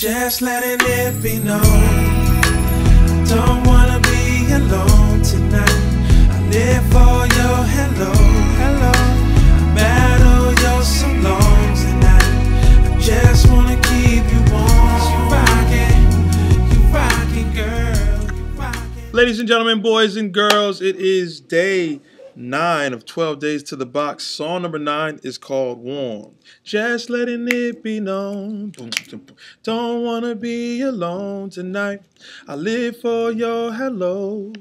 just letting it be known. Don't wanna be alone tonight. I live for your hello, hello. I battle your so long tonight. I just wanna keep you warm. You rockin', you rockin', girl. You rockin'. Ladies and gentlemen, boys and girls, it is day nine of 12 days to the box. Song number nine is called Warm. Just letting it be known. Don't want to be alone tonight. I live for your hellos.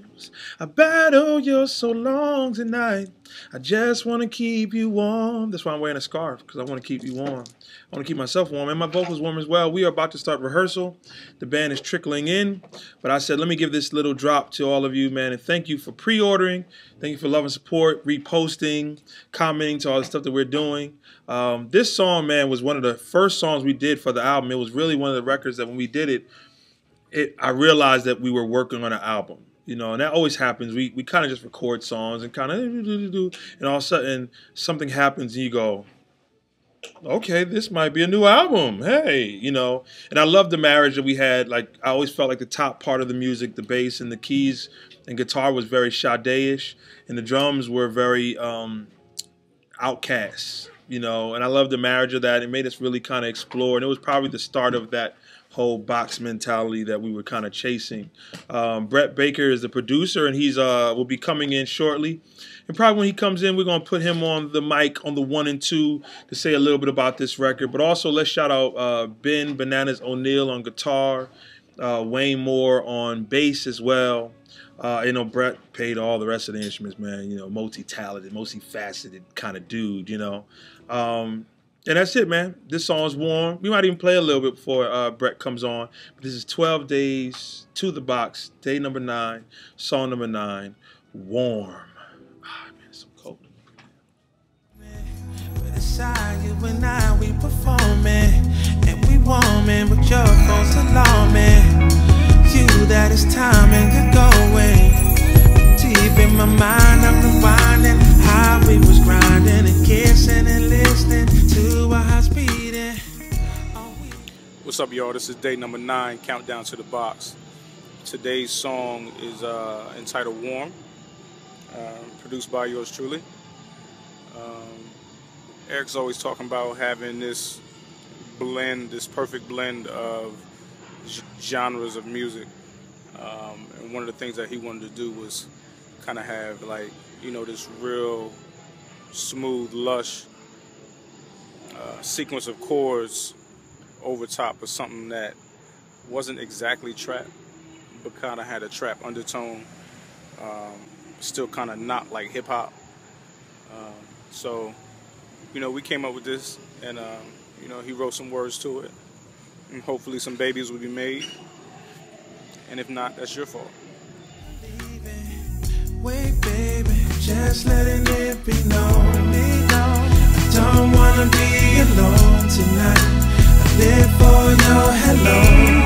I battle your so long tonight. I just want to keep you warm. That's why I'm wearing a scarf, because I want to keep you warm. I want to keep myself warm and my vocals warm as well. We are about to start rehearsal. The band is trickling in, but I said, let me give this little drop to all of you, man, and thank you for pre-ordering. Thank you for love and support, reposting, commenting to all the stuff that we're doing. Um, this song, man, was one of the first songs we did for the album. It was really one of the records that when we did it, it I realized that we were working on an album you know, and that always happens. We we kind of just record songs and kind of, and all of a sudden something happens and you go, okay, this might be a new album. Hey, you know, and I love the marriage that we had. Like I always felt like the top part of the music, the bass and the keys and guitar was very Sade-ish, and the drums were very um, OutKast. You know, and I love the marriage of that. It made us really kind of explore, and it was probably the start of that whole box mentality that we were kind of chasing. Um, Brett Baker is the producer, and he's uh will be coming in shortly. And probably when he comes in, we're gonna put him on the mic on the one and two to say a little bit about this record. But also let's shout out uh, Ben Bananas O'Neill on guitar, uh, Wayne Moore on bass as well. Uh, you know, Brett paid all the rest of the instruments, man. You know, multi-talented, multi-faceted kind of dude. You know. Um, and that's it, man. This song's warm. We might even play a little bit before uh, Brett comes on. But this is 12 days to the box, day number nine, song number nine, warm. Ah, man, it's so cold. But you and I, we performing and we warming with your phone's alarming. You that it's time and you're going deep in my mind. I'm rewinding how we was grinding and What's up, y'all? This is day number nine, Countdown to the Box. Today's song is uh, entitled Warm, um, produced by yours truly. Um, Eric's always talking about having this blend, this perfect blend of genres of music. Um, and one of the things that he wanted to do was kind of have, like, you know, this real smooth, lush uh, sequence of chords over top of something that wasn't exactly trap, but kind of had a trap undertone. Um, still kind of not like hip hop. Um, so, you know, we came up with this, and um, you know, he wrote some words to it, and hopefully some babies will be made. And if not, that's your fault. Wait, baby, Live for your hellos.